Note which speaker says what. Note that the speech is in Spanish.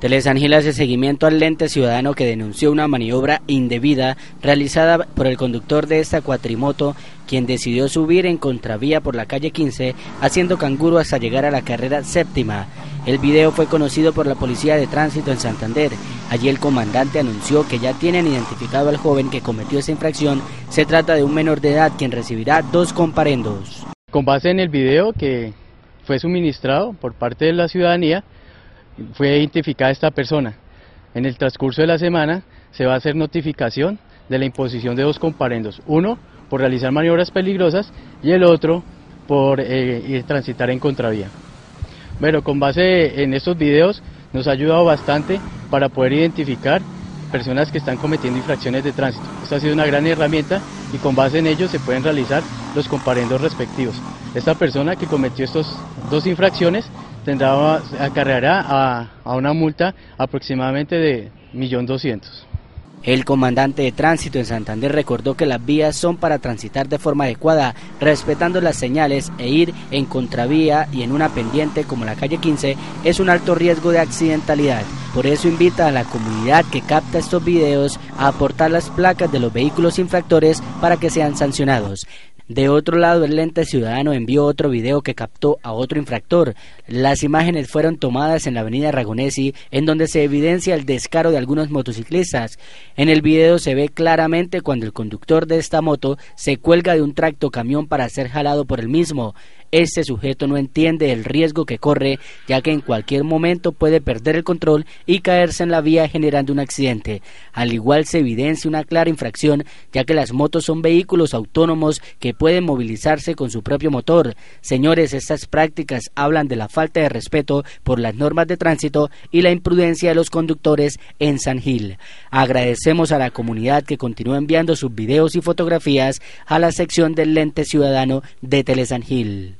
Speaker 1: Telesangil hace seguimiento al lente ciudadano que denunció una maniobra indebida realizada por el conductor de esta cuatrimoto, quien decidió subir en contravía por la calle 15, haciendo canguro hasta llegar a la carrera séptima. El video fue conocido por la Policía de Tránsito en Santander. Allí el comandante anunció que ya tienen identificado al joven que cometió esa infracción. Se trata de un menor de edad quien recibirá dos comparendos.
Speaker 2: Con base en el video que fue suministrado por parte de la ciudadanía, fue identificada esta persona. En el transcurso de la semana se va a hacer notificación de la imposición de dos comparendos, uno por realizar maniobras peligrosas y el otro por eh, transitar en contravía. Bueno, con base en estos videos nos ha ayudado bastante para poder identificar personas que están cometiendo infracciones de tránsito. Esta ha sido una gran herramienta y con base en ello se pueden realizar los comparendos respectivos. Esta persona que cometió estas dos infracciones tendrá, acarreará a, a una multa aproximadamente de 1.200.000.
Speaker 1: El comandante de tránsito en Santander recordó que las vías son para transitar de forma adecuada, respetando las señales e ir en contravía y en una pendiente como la calle 15 es un alto riesgo de accidentalidad. Por eso invita a la comunidad que capta estos videos a aportar las placas de los vehículos infractores para que sean sancionados. De otro lado, el lente ciudadano envió otro video que captó a otro infractor. Las imágenes fueron tomadas en la avenida Ragonesi, en donde se evidencia el descaro de algunos motociclistas. En el video se ve claramente cuando el conductor de esta moto se cuelga de un tracto camión para ser jalado por el mismo. Este sujeto no entiende el riesgo que corre, ya que en cualquier momento puede perder el control y caerse en la vía generando un accidente. Al igual se evidencia una clara infracción, ya que las motos son vehículos autónomos que pueden movilizarse con su propio motor. Señores, estas prácticas hablan de la falta de respeto por las normas de tránsito y la imprudencia de los conductores en San Gil. Agradecemos a la comunidad que continúa enviando sus videos y fotografías a la sección del lente ciudadano de Telesan Gil.